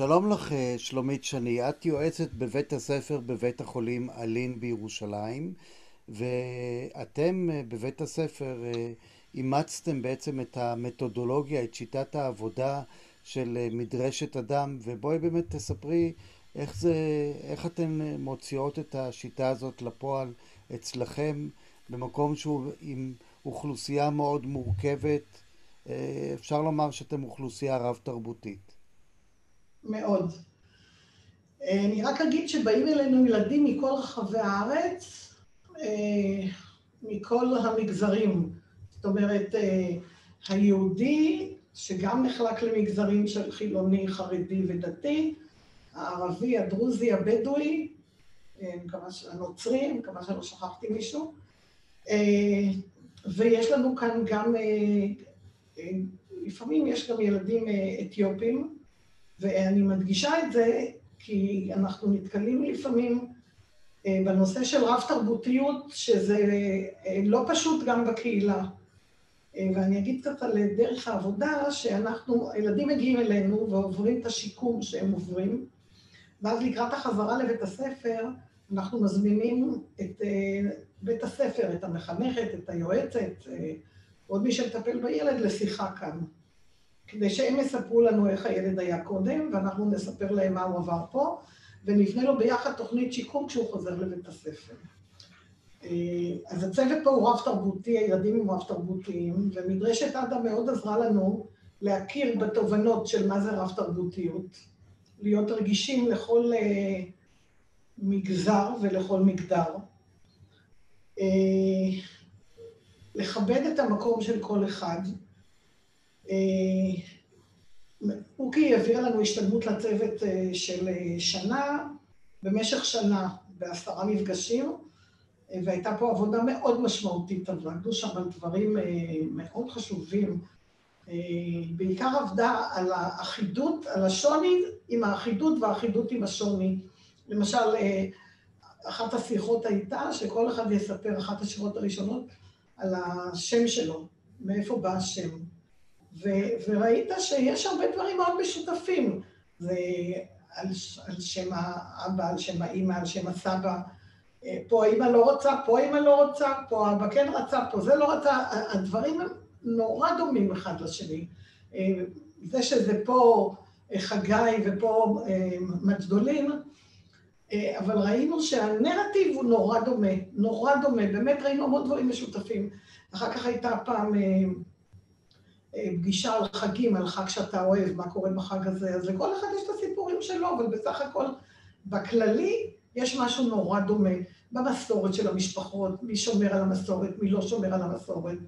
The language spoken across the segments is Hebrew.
שלום לך, שלומית שני. את יועצת בבית הספר בבית החולים אלין בירושלים, ואתם בבית הספר אימצתם בעצם את המתודולוגיה, את שיטת העבודה של מדרשת אדם, ובואי באמת תספרי איך זה, איך אתן מוציאות את השיטה הזאת לפועל אצלכם במקום שהוא עם אוכלוסייה מאוד מורכבת. אפשר לומר שאתם אוכלוסייה רב-תרבותית. מאוד. אני רק אגיד שבאים אלינו ילדים מכל רחבי הארץ, מכל המגזרים. זאת אומרת, היהודי, שגם נחלק למגזרים של חילוני, חרדי ודתי, הערבי, הדרוזי, הבדואי, הנוצרי, אני מקווה שלא שכחתי מישהו, ויש לנו כאן גם, לפעמים יש גם ילדים אתיופים, ואני מדגישה את זה כי אנחנו נתקלים לפעמים בנושא של רב-תרבותיות, שזה לא פשוט גם בקהילה. ואני אגיד קצת על דרך העבודה, שאנחנו, הילדים מגיעים אלינו ועוברים את השיקום שהם עוברים, ואז לקראת החזרה לבית הספר, אנחנו מזמינים את בית הספר, את המחנכת, את היועצת, עוד מי שמטפל בילד, לשיחה כאן. כדי שהם יספרו לנו איך הילד היה קודם, ואנחנו נספר להם מה הוא עבר פה, ונבנה לו ביחד תוכנית שיקום כשהוא חוזר לבית הספר. אז הצוות פה הוא רב-תרבותי, הילדים הם רב-תרבותיים, ומדרשת אדם מאוד עזרה לנו להכיר בתובנות של מה זה רב-תרבותיות, להיות רגישים לכל מגזר ולכל מגדר, לכבד את המקום של כל אחד. אוקי העביר לנו השתלמות לצוות של שנה, במשך שנה, בעשרה מפגשים, והייתה פה עבודה מאוד משמעותית, עבדנו שם על דברים מאוד חשובים. בעיקר עבדה על האחידות, על השוני עם האחידות והאחידות עם השוני. למשל, אחת השיחות הייתה שכל אחד יספר, אחת השיחות הראשונות, על השם שלו, מאיפה בא השם. וראית שיש הרבה דברים מאוד משותפים. זה על שם האבא, על שם האמא, על שם הסבא. פה האמא לא רוצה, פה האמא לא רוצה, פה האבא כן רצה, פה זה לא רצה. הדברים הם נורא דומים אחד לשני. זה שזה פה חגי ופה מג'דולין, אבל ראינו שהנרטיב הוא נורא דומה, נורא דומה. באמת ראינו המון דברים משותפים. אחר כך הייתה פעם פגישה על חגים, על חג שאתה אוהב, מה קורה בחג הזה. אז לכל אחד יש את הסיפורים שלו, אבל בסך הכל, בכללי, יש משהו נורא דומה במסורת של המשפחות, מי שומר על המסורת, מי לא שומר על המסורת.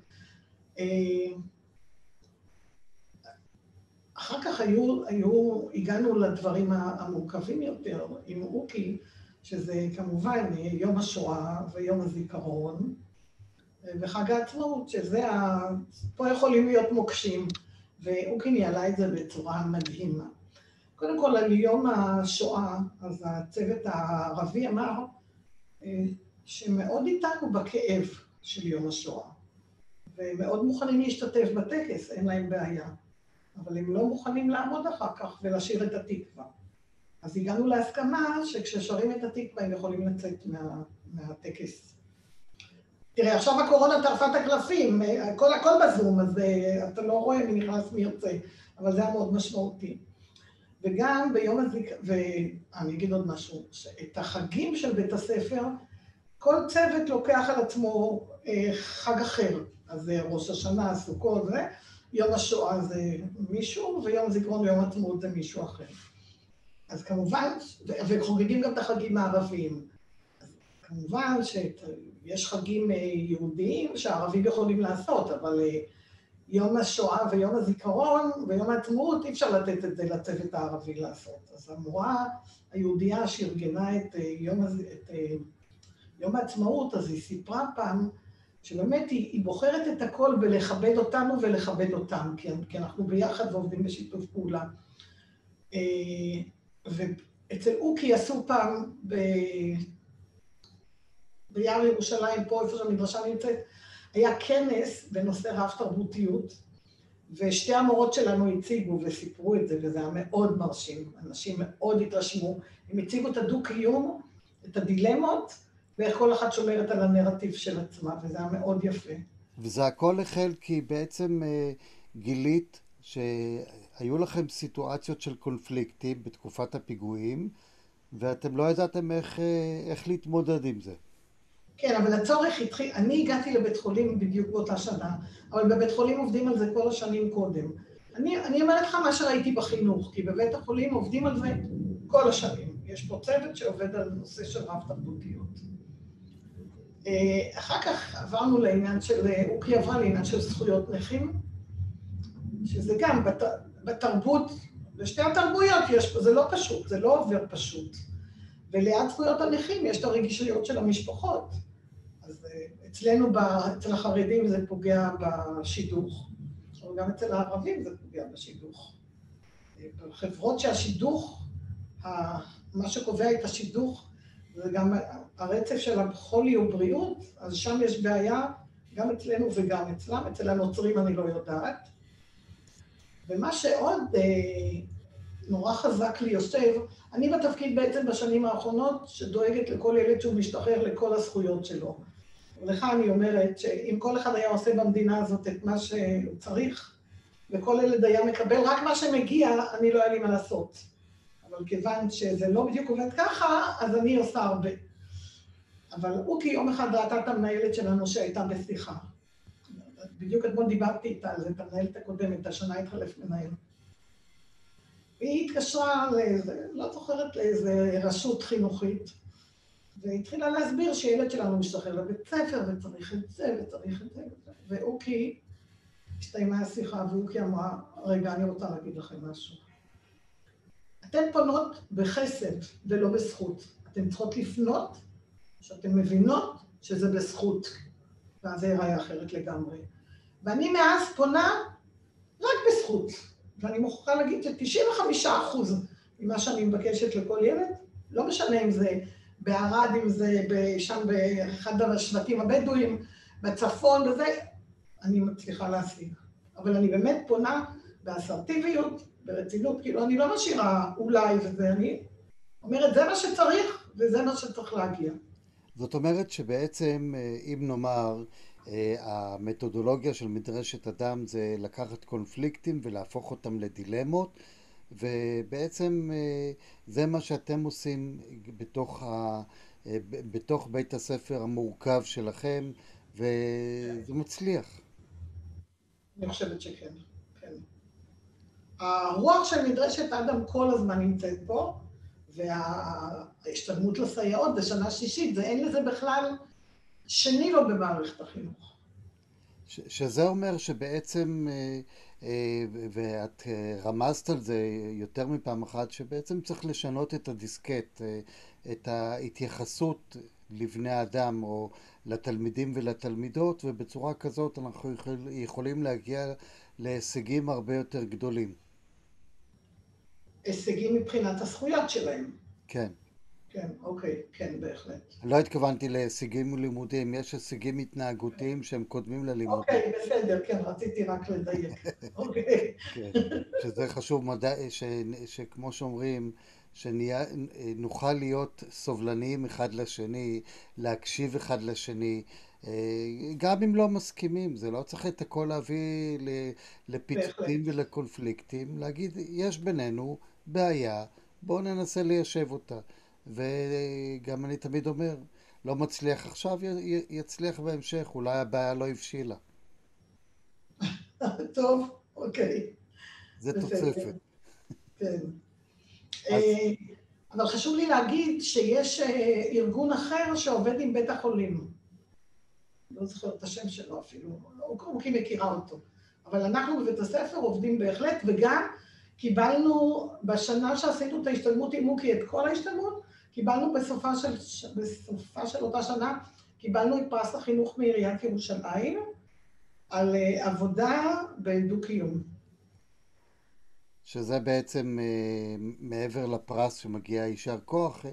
אחר כך היו, היו, הגענו לדברים המורכבים יותר עם אוקי, שזה כמובן יום השואה ויום הזיכרון, וחג העצמאות, שזה ה... פה יכולים להיות מוקשים, ואוקי ניהלה את זה בצורה מדהימה. קודם כל, על יום השואה, אז הצוות הערבי אמר שמאוד איתנו בכאב של יום השואה, ומאוד מוכנים להשתתף בטקס, אין להם בעיה, אבל הם לא מוכנים לעמוד אחר כך ולשיר את התקווה. אז הגענו להסכמה שכששרים את התקווה הם יכולים לצאת מה, מהטקס. תראה, עכשיו הקורונה טרפה את הקלפים, הכל, הכל בזום, אז אתה לא רואה מי נכנס מי יוצא, אבל זה היה מאוד משמעותי. וגם ביום הזיק... ואני אגיד עוד משהו, את החגים של בית הספר, כל צוות לוקח על עצמו חג אחר. אז זה ראש השנה, סוכות, זה, יום השואה זה מישהו, ויום זיכרון ויום עצמאות זה מישהו אחר. אז כמובן, וחוגגים גם את החגים הערביים. אז כמובן שיש חגים יהודיים שהערבים יכולים לעשות, אבל יום השואה ויום הזיכרון ויום העצמאות, אי אפשר לתת את זה לצוות הערבי לעשות. אז המורה היהודייה שארגנה את יום, את יום העצמאות, אז היא סיפרה פעם, שבאמת היא, היא בוחרת את הכל בלכבד אותנו ולכבד אותם, כי, כי אנחנו ביחד ועובדים בשיתוף פעולה. ואצל אוקי עשו פעם ב... ביער ירושלים, פה איפה שהמדרשה נמצאת, היה כנס בנושא רב-תרבותיות, ושתי המורות שלנו הציגו וסיפרו את זה, וזה היה מאוד מרשים. אנשים מאוד התרשמו. הם הציגו את הדו-קיום, את הדילמות, ואיך כל אחת שומרת על הנרטיב של עצמה, וזה היה מאוד יפה. וזה הכל החל כי בעצם אה, גילית שהיו לכם סיטואציות של קונפליקטים בתקופת הפיגועים, ואתם לא ידעתם איך, אה, איך להתמודד עם זה. כן, אבל הצורך התחיל, אני הגעתי לבית חולים בדיוק באותה שנה, אבל בבית חולים עובדים על זה כל השנים קודם. אני, אני אומרת לך מה שראיתי בחינוך, כי בבית החולים עובדים על זה כל השנים. יש פה צוות שעובד על נושא של רב תרבותיות. אה, אחר כך עברנו לעניין של, אוקי עברה לעניין של זכויות נכים, שזה גם בת, בתרבות, בשתי התרבויות יש, זה לא פשוט, זה לא עובר פשוט. וליד זכויות הנכים יש את הרגישויות של המשפחות. אז אה, אצלנו, אצל החרדים זה פוגע בשידוך, אבל גם אצל הערבים זה פוגע בשידוך. אה, בחברות שהשידוך, מה שקובע את השידוך זה גם הרצף של החולי ובריאות, אז שם יש בעיה גם אצלנו וגם אצלם, אצל הנוצרים אני לא יודעת. ומה שעוד אה, נורא חזק לי יושב, אני בתפקיד בעצם בשנים האחרונות שדואגת לכל ילד שהוא משתחרר לכל הזכויות שלו. ולך אני אומרת שאם כל אחד היה עושה במדינה הזאת את מה שהוא צריך, וכל ילד היה מקבל רק מה שמגיע, אני לא היה לי מה לעשות. אבל כיוון שזה לא בדיוק עובד ככה, אז אני עושה הרבה. אבל אוקי יום אחד ראתה את המנהלת שלנו שהייתה בשיחה. בדיוק אתמול דיברתי איתה על זה, את המנהלת הקודמת, השנה התחלף מנהל. והיא התקשרה לאיזה, לא זוכרת לאיזה רשות חינוכית, והתחילה להסביר שילד שלנו משתחרר לבית ספר, וצריך את זה, וצריך את זה, ואוקי, הסתיימה השיחה, ואוקי אמרה, רגע, אני רוצה להגיד לכם משהו. אתן פונות בחסד ולא בזכות. אתן צריכות לפנות, שאתן מבינות שזה בזכות, ואז זה ייראה אחרת לגמרי. ואני מאז פונה רק בזכות. ואני מוכרחה להגיד ש-95% ממה שאני מבקשת לכל ילד, לא משנה אם זה בערד, אם זה שם באחד השבטים הבדואים, בצפון וזה, אני מצליחה להשיג. אבל אני באמת פונה באסרטיביות, ברצינות, כאילו אני לא משאירה אולי וזה, אני אומרת, זה מה שצריך וזה מה שצריך להגיע. זאת אומרת שבעצם, אה, אם נאמר, המתודולוגיה של מדרשת אדם זה לקחת קונפליקטים ולהפוך אותם לדילמות, ובעצם אה, זה מה שאתם עושים בתוך, ה, בתוך בית הספר המורכב שלכם, וזה מצליח. אני חושבת שכן. הרוח של מדרשת אדם כל הזמן נמצאת פה, וההשתלמות לסייעות בשנה שישית, ואין לזה בכלל שני לא במערכת החינוך. שזה אומר שבעצם, אה, אה, ואת אה, רמזת על זה יותר מפעם אחת, שבעצם צריך לשנות את הדיסקט, את ההתייחסות לבני אדם או לתלמידים ולתלמידות, ובצורה כזאת אנחנו יכולים להגיע להישגים הרבה יותר גדולים. הישגים מבחינת הזכויות שלהם. כן. כן, אוקיי, כן, בהחלט. לא התכוונתי להישגים לימודיים, יש הישגים התנהגותיים שהם קודמים ללימודים. אוקיי, בסדר, כן, רציתי רק לדייק. אוקיי. כן, שזה חשוב, מדע, ש, שכמו שאומרים, שנוכל להיות סובלניים אחד לשני, להקשיב אחד לשני, אה, גם אם לא מסכימים, זה לא צריך את הכל להביא לפיתוחים ולקונפליקטים, להגיד, יש בינינו בעיה, בואו ננסה ליישב אותה. וגם אני תמיד אומר, לא מצליח עכשיו, יצליח בהמשך, אולי הבעיה לא הבשילה. טוב, אוקיי. זה תוספת. כן. אה, אבל חשוב לי להגיד שיש אה, ארגון אחר שעובד עם בית החולים. לא זוכרת את השם שלו אפילו, אוקי מכירה אותו. אבל אנחנו בבית הספר עובדים בהחלט, וגם קיבלנו, בשנה שעשינו את ההשתלמות עם מוקי, את כל ההשתלמות, קיבלנו בסופה של, בסופה של אותה שנה, קיבלנו את פרס החינוך מעיריית ירושלים על אה, עבודה בדו-קיום. שזה בעצם אה, מעבר לפרס שמגיע יישר כוח,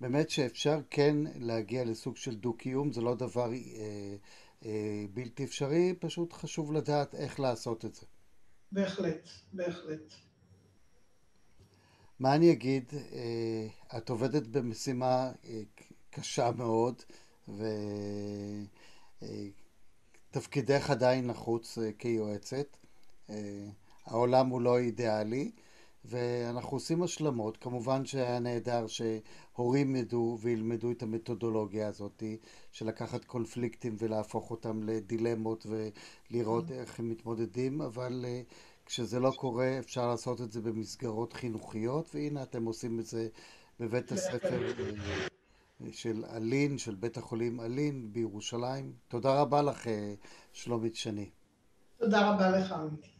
באמת שאפשר כן להגיע לסוג של דו-קיום, זה לא דבר אה, בלתי אפשרי, פשוט חשוב לדעת איך לעשות את זה. בהחלט, בהחלט. מה אני אגיד? אה, את עובדת במשימה אה, קשה מאוד, ותפקידך עדיין נחוץ אה, כיועצת. העולם הוא לא אידיאלי, ואנחנו עושים השלמות. כמובן שהיה נהדר שהורים ידעו וילמדו את המתודולוגיה הזאת של לקחת קונפליקטים ולהפוך אותם לדילמות ולראות איך הם מתמודדים, אבל כשזה לא קורה אפשר לעשות את זה במסגרות חינוכיות, והנה אתם עושים את זה בבית הספר אה, של אלין, של בית החולים אלין בירושלים. תודה רבה לך, אה, שלומית שני. תודה רבה לך, אמיתי.